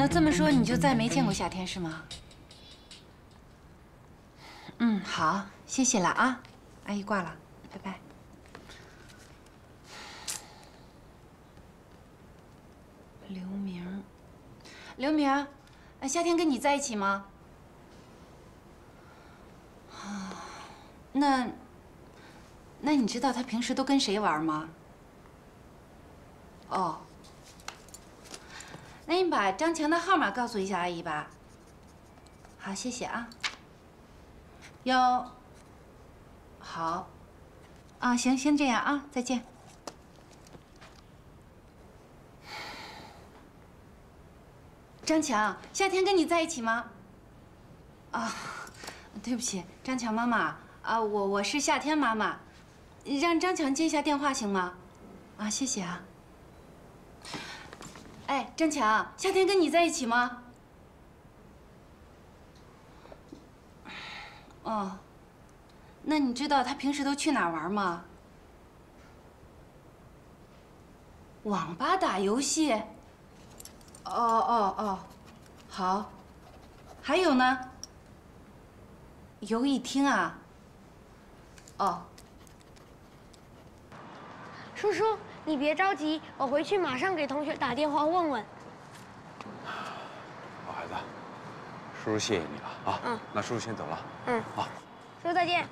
那这么说你就再没见过夏天是吗？嗯，好，谢谢了啊，阿姨挂了，拜拜。刘明，刘明，夏天跟你在一起吗？啊，那，那你知道他平时都跟谁玩吗？哦，那你把张强的号码告诉一下阿姨吧。好，谢谢啊。幺，好，啊，行，先这样啊，再见。张强，夏天跟你在一起吗？啊，对不起，张强妈妈啊，我我是夏天妈妈，让张强接一下电话行吗？啊，谢谢啊。哎，张强，夏天跟你在一起吗？哦，那你知道他平时都去哪玩吗？网吧打游戏。哦哦哦，好。还有呢？游艺厅啊。哦。叔叔。你别着急，我回去马上给同学打电话问问。好孩子，叔叔谢谢你了啊！嗯，那叔叔先走了。嗯，好，叔叔再见。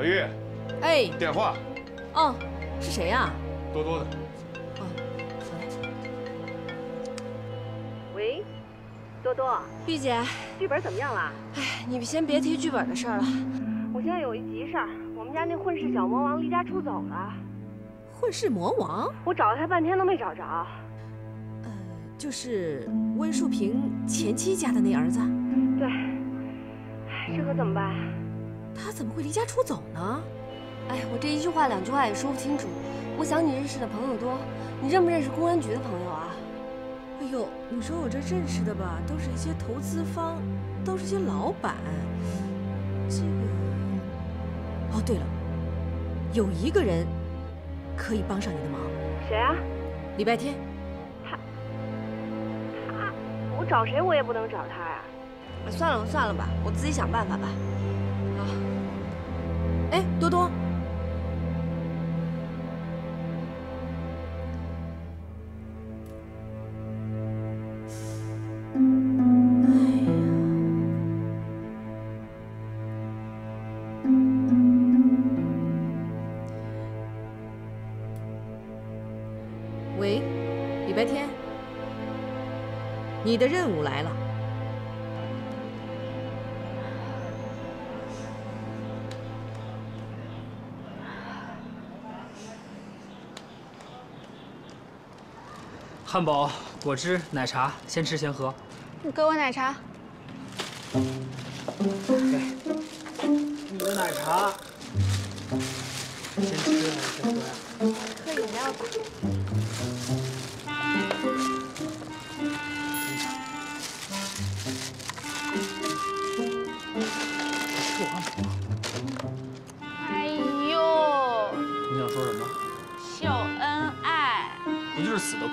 小玉，哎，电话。哦，是谁呀？多多的。哦，喂，多多。玉姐，剧本怎么样了？哎，你们先别提剧本的事了。我现在有一急事儿，我们家那混世小魔王离家出走了。混世魔王？我找了他半天都没找着。呃，就是温树平前妻家的那儿子。对。这可怎么办？他怎么会离家出走呢？哎，我这一句话两句话也说不清楚。我想你认识的朋友多，你认不认识公安局的朋友啊？哎呦，你说我这认识的吧，都是一些投资方，都是些老板。这个……哦，对了，有一个人可以帮上你的忙。谁啊？礼拜天。他……他……我找谁我也不能找他呀。算了算了吧，我自己想办法吧。哎，多多。哎呀喂，礼拜天，你的任务来了。汉堡、果汁、奶茶，先吃先喝。你给我奶茶。给，你的奶茶。先吃还是先喝呀？喝饮料吧。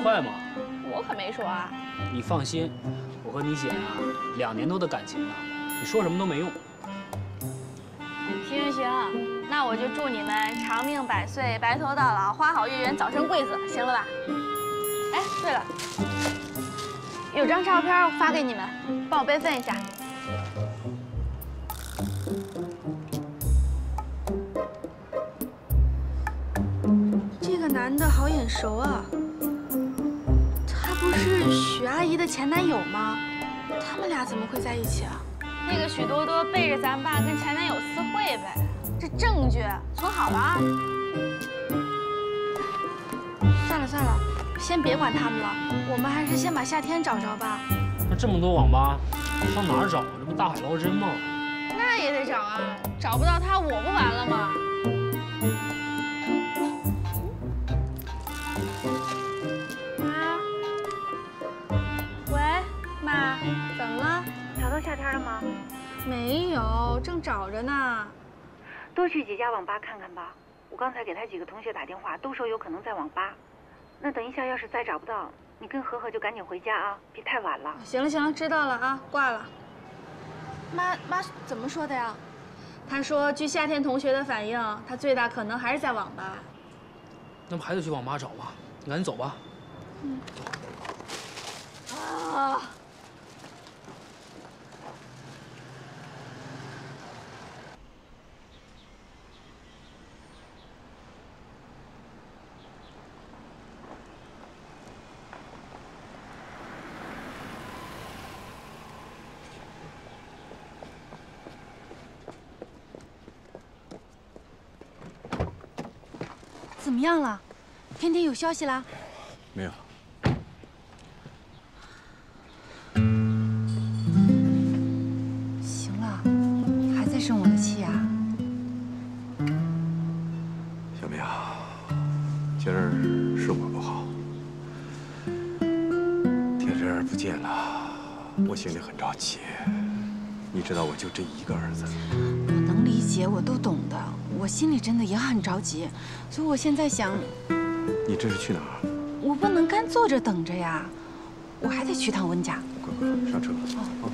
快吗？我可没说啊！你放心，我和你姐啊，两年多的感情了，你说什么都没用。行行行，那我就祝你们长命百岁，白头到老，花好月圆，早生贵子，行了吧？哎，对了，有张照片我发给你们，帮我备份一下。这个男的好眼熟啊！是许阿姨的前男友吗？他们俩怎么会在一起啊？那个许多多背着咱爸跟前男友私会呗，这证据存好了啊。算了算了，先别管他们了，我们还是先把夏天找着吧。那这么多网吧，上哪儿找啊？这不大海捞针吗？那也得找啊，找不到他我不完了吗？了吗？没有，正找着呢。多去几家网吧看看吧。我刚才给他几个同学打电话，都说有可能在网吧。那等一下，要是再找不到，你跟和和就赶紧回家啊，别太晚了。行了行了，知道了啊，挂了。妈妈怎么说的呀？她说，据夏天同学的反应，他最大可能还是在网吧。那不还得去网吧找吗？你赶紧走吧。啊！怎么样了？天天有消息啦？没有。行了，还在生我的气啊？小明，今儿是我不好，天真儿不见了，我心里很着急。你知道，我就这一个儿子。我能理解，我都懂的。我心里真的也很着急，所以我现在想，你这是去哪儿？我不能干坐着等着呀，我还得去趟温家。快快，上车。哦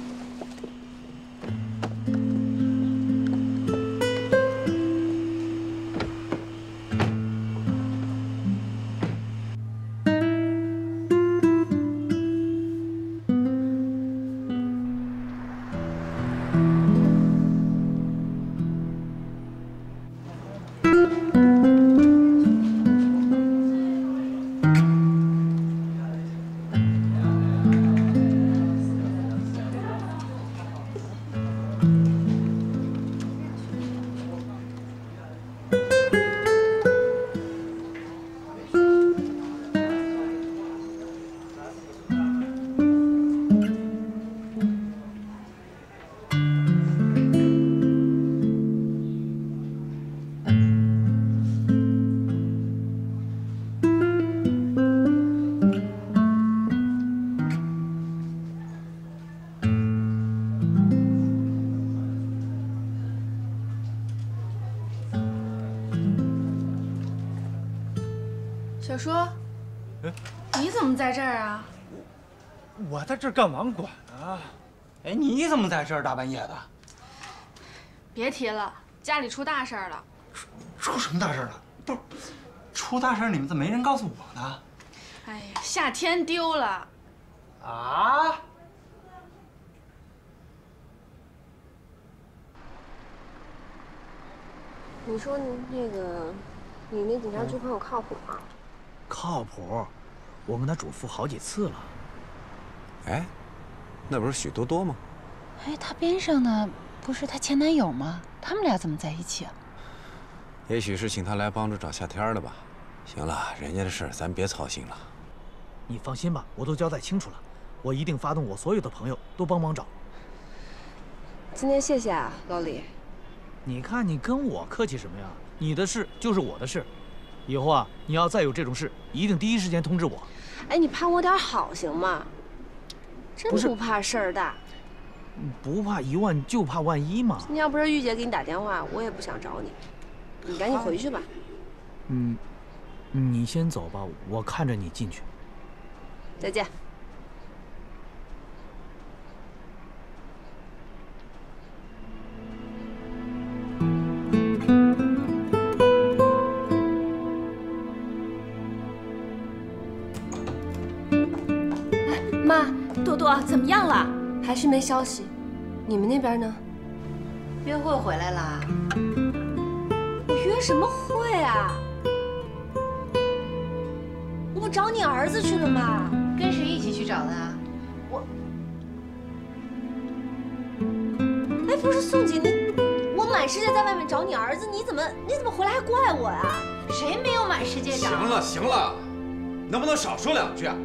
小叔，你怎么在这儿啊？我在这儿干网管啊。哎，你怎么在这儿大半夜的？别提了，家里出大事儿了。出出什么大事了？不是，出大事你们怎么没人告诉我呢？哎呀，夏天丢了。啊？你说你那个，你那警察局朋友靠谱吗？靠谱，我跟他嘱咐好几次了。哎，那不是许多多吗？哎，他边上的不是她前男友吗？他们俩怎么在一起啊？也许是请他来帮着找夏天的吧。行了，人家的事咱别操心了。你放心吧，我都交代清楚了，我一定发动我所有的朋友都帮忙找。今天谢谢啊，老李。你看你跟我客气什么呀？你的事就是我的事，以后啊，你要再有这种事，一定第一时间通知我。哎，你盼我点好行吗？真不怕事儿大。不怕一万就怕万一嘛。你要不是玉姐给你打电话，我也不想找你。你赶紧回去吧。嗯，你先走吧，我看着你进去。再见。多多怎么样了？还是没消息。你们那边呢？约会回来啦？我约什么会啊？我不找你儿子去了吗？跟谁一起去找的啊？我哎，不是宋姐，你我满世界在外面找你儿子，你怎么你怎么回来还怪我呀？谁没有满世界找？行了行了，能不能少说两句啊？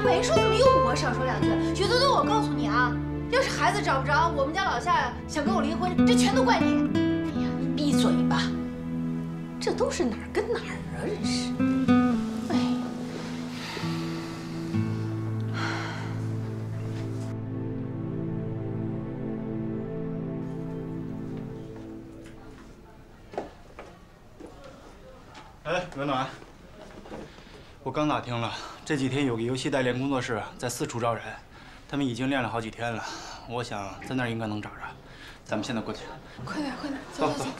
没说怎么又我少说两句。许多多，我告诉你啊，要是孩子找不着，我们家老夏想跟我离婚，这全都怪你。哎呀，你闭嘴吧！这都是哪儿跟哪儿啊，真是。哎，哎，暖暖，我刚打听了，这几天有个游戏代练工作室在四处招人，他们已经练了好几天了。我想在那儿应该能找着，咱们现在过去。快点，快点，走走。走。